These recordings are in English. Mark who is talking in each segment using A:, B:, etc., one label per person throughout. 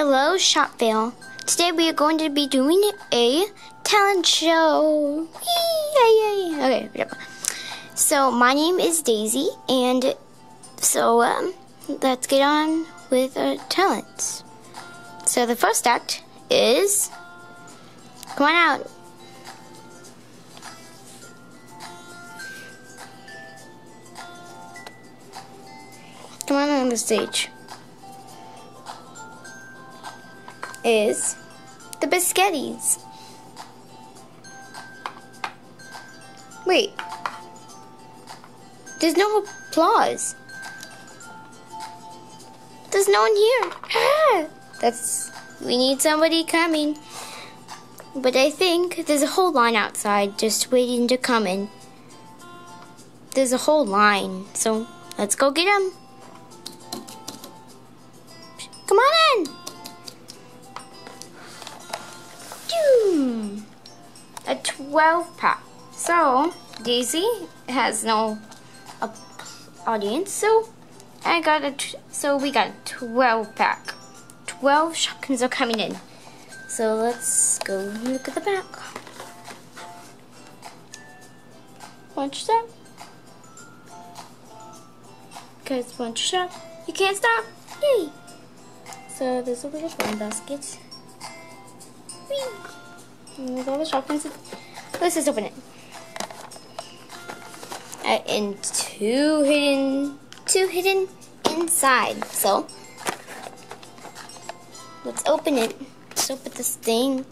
A: Hello, Shopville. Today we are going to be doing a talent show. Yay, yay. Okay, whatever. So my name is Daisy, and so um, let's get on with our talents. So the first act is come on out. Come on on the stage. Is the biscottis. Wait. There's no applause. There's no one here. Ah, that's we need somebody coming. But I think there's a whole line outside just waiting to come in. There's a whole line, so let's go get them. 12 pack. So, Daisy has no audience, so I got a so we got a 12 pack. 12 Shopkins are coming in. So let's go look at the back. Watch that. Guys, watch shot. You can't stop. Yay! So there's a little brown basket. Whee! And all the Shopkins. Let's just open it. Uh, and two hidden, two hidden inside. So let's open it. Let's open this thing.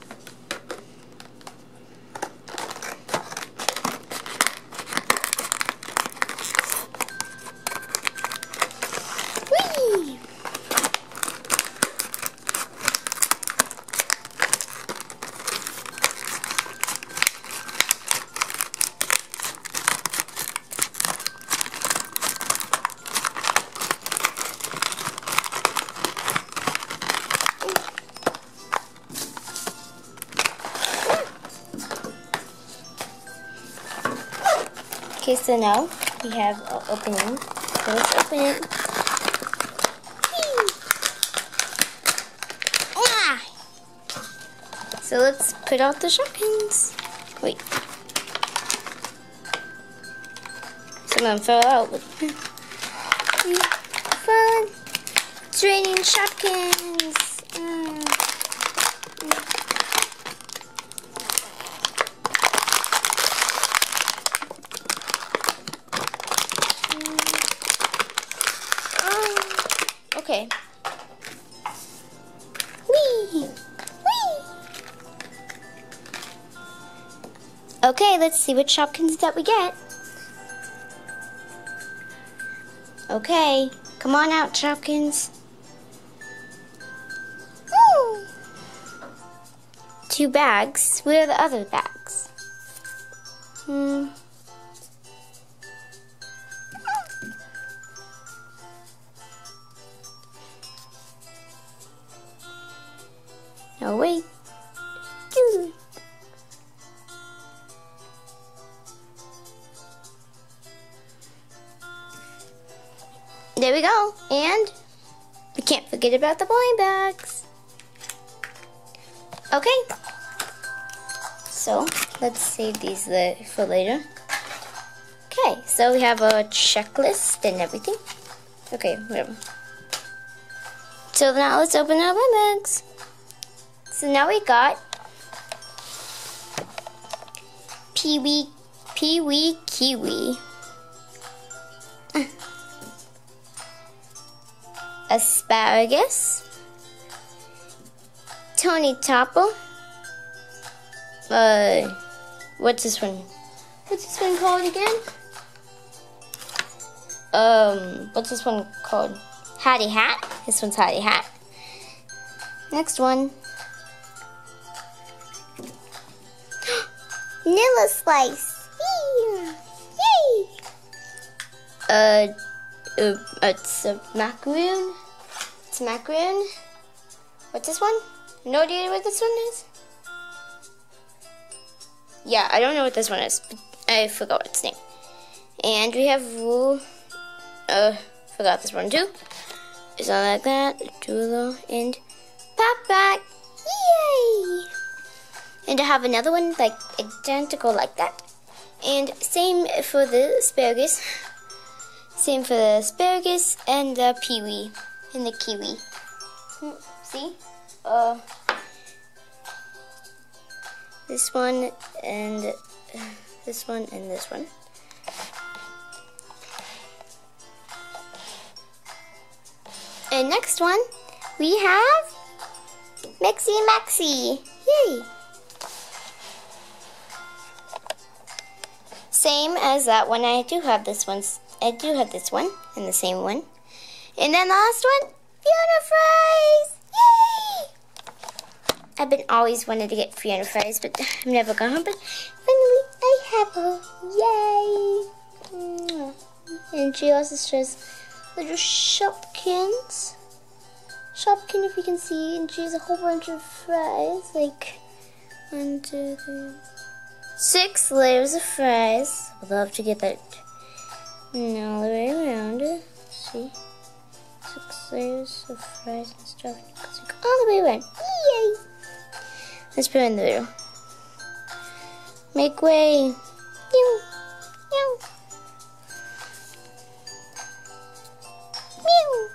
A: So now we have our opening. So let's open it. Ah! So let's put out the Shopkins. Wait. Some of them fell out. Fun! It's raining Shopkins. Okay, let's see what Shopkins that we get. Okay, come on out, Shopkins. Two bags. Where are the other bags? Hmm. Oh, wait. There we go. And we can't forget about the blind bags. Okay. So let's save these for later. Okay, so we have a checklist and everything. Okay, whatever. So now let's open our blind bags. So now we got Pee Wee, Pee Wee Kiwi, asparagus, Tony Topple, uh, what's this one? What's this one called again? Um, what's this one called? Hattie Hat. This one's Hattie Hat. Next one. Vanilla slice. Yay! Yay! Uh, uh, it's a macaroon. It's macaroon. What's this one? No idea what this one is. Yeah, I don't know what this one is. I forgot its name. And we have rule. Uh, forgot this one too. It's not like that. Julo and backpack. Yay! And I have another one like identical like that. And same for the asparagus. Same for the asparagus and the peewee and the kiwi. Hmm, see? Uh, this one and this one and this one. And next one, we have Mixie Maxie. Yay! Same as that one. I do have this one. I do have this one and the same one. And then last one, Fiona Fries. Yay! I've been always wanted to get Fiona Fries, but I've never gone home. But finally, I have her. Yay! And she also shows little Shopkins. Shopkin, if you can see, and she has a whole bunch of fries, like one, two, three, six layers of fries. I'd love to get that all the way around. See, layers of fries and stuff. All the way around. Yay! Let's put it in the middle. Make way. Meow. Meow. Meow.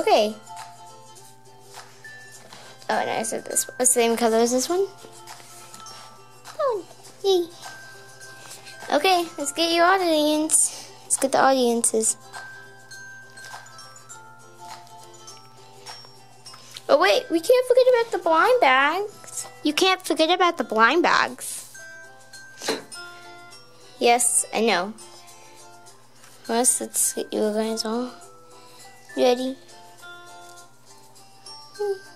A: Okay. Oh, and I said this one. Same color as this one. Oh, yay. Okay, let's get your audience. Let's get the audiences. Oh wait, we can't forget about the blind bags. You can't forget about the blind bags. Yes, I know. First, let's get you guys all ready. Whee!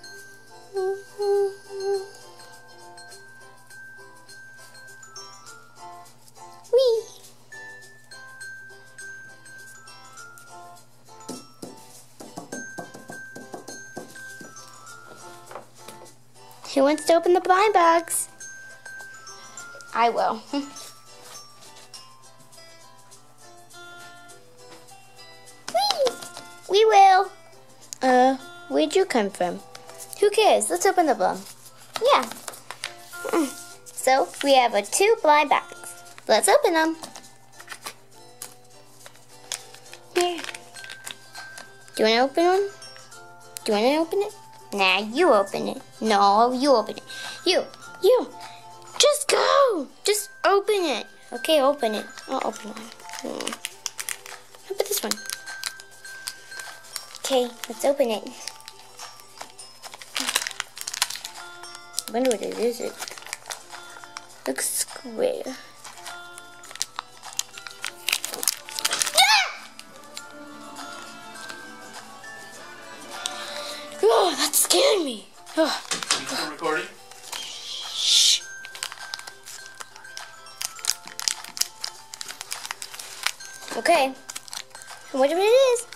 A: Who wants to open the blind bags? I will. Whee! We will. Uh, where'd you come from? Who cares? Let's open the blind. Yeah. Mm. So, we have a two blind bags. Let's open them. Here. Do you want to open one? Do you want to open it? Nah, you open it. No, you open it. You, you. Just go. Just open it. Okay, open it. I'll open one. Hmm. How about this one? Okay, let's open it. I wonder what it is. It looks square. Scared me.
B: You still recording?
A: Shh. Okay. Whatever it is.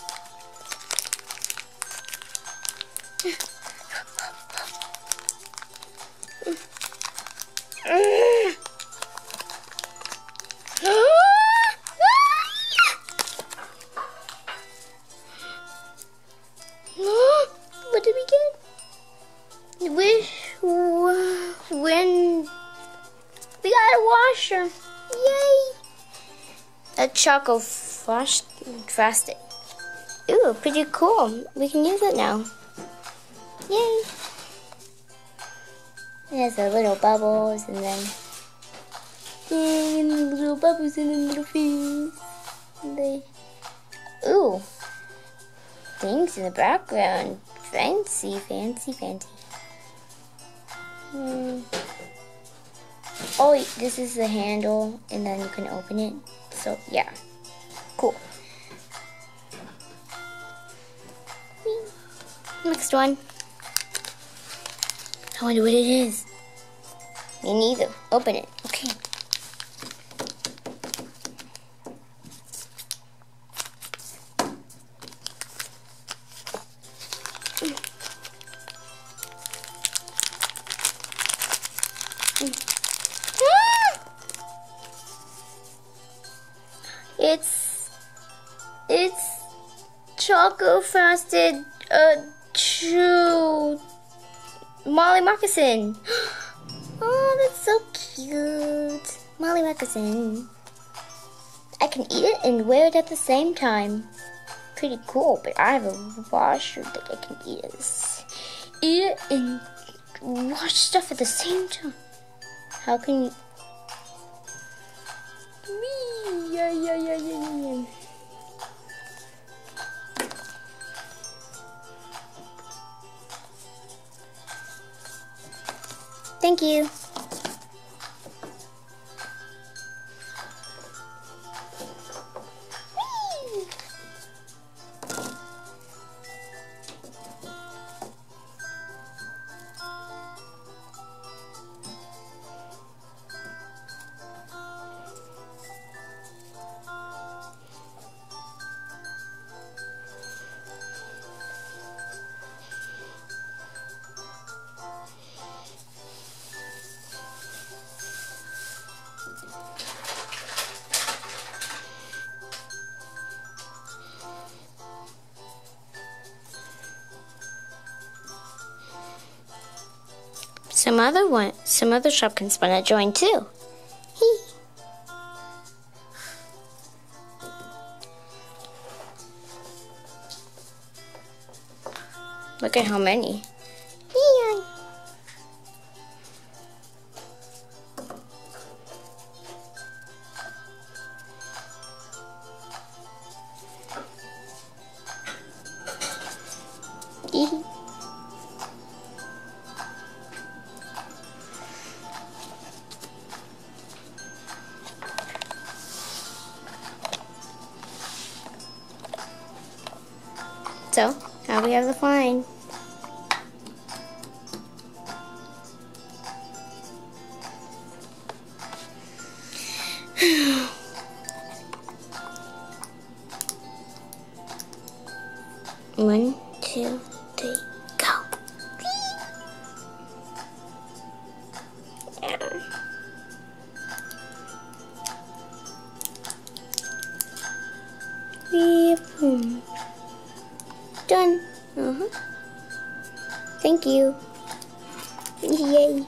A: Choco frost frosted. Ooh, pretty cool. We can use it now. Yay! Has the little bubbles and then yay, and the little bubbles and the little they ooh things in the background. Fancy, fancy, fancy. Hmm. Oh, this is the handle, and then you can open it. So, yeah. Cool. Next one. I wonder what it is. Me neither. Open it. It's frosted uh true. Molly Moccasin. Oh, that's so cute. Molly Moccasin. I can eat it and wear it at the same time. Pretty cool, but I have a washer that I can eat it. Eat it and wash stuff at the same time. How can you... Yeah, yeah, yeah, yeah, yeah. Thank you. Other one, some other Shopkins want to join too. Look at how many. Now we have the flying. Yay.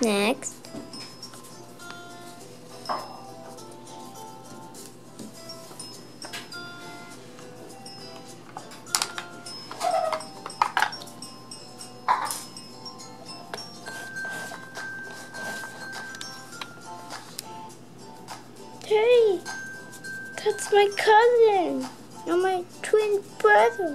A: Next. Hey, that's my cousin and my twin brother.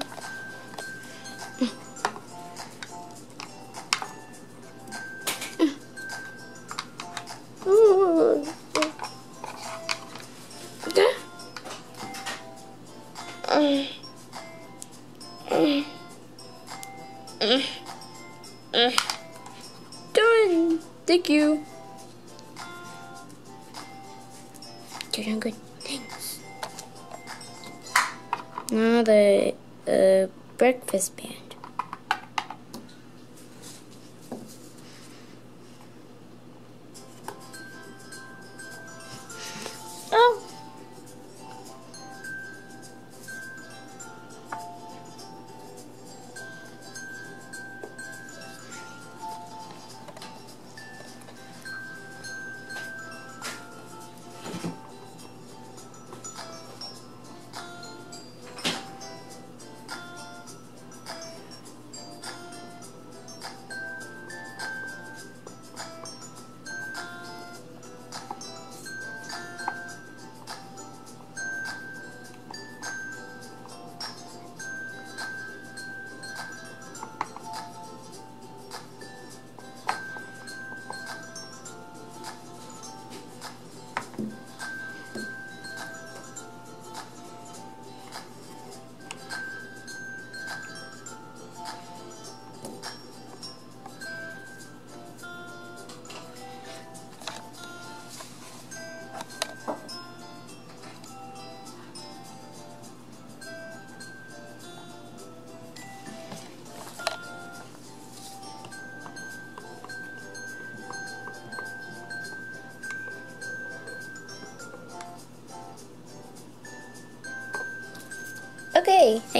A: Breakfast band.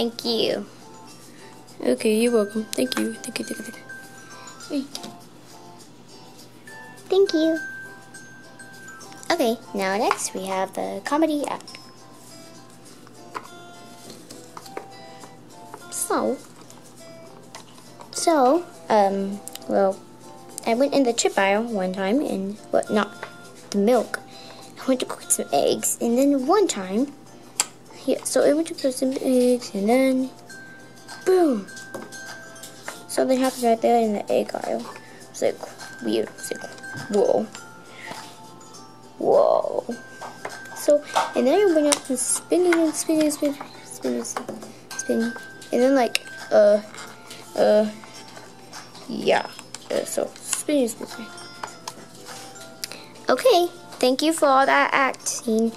A: Thank you.
B: Okay, you're welcome. Thank you. Thank you. Thank you. Thank you.
A: Thank you. Okay, now next we have the comedy act. So, so, um, well, I went in the chip aisle one time and, well, not the milk. I went to cook some eggs, and then one time, yeah, so I went to put some eggs, and then, boom, something happens right there in the egg aisle. It's like weird. It's like, whoa, whoa. So, and then I went up and spinning and spinning, spinning, spinning, spinning, and then like, uh, uh, yeah. Uh, so spinning, spinning. Okay, thank you for all that acting,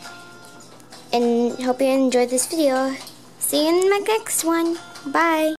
A: and hope you enjoyed this video. See you in my next one. Bye.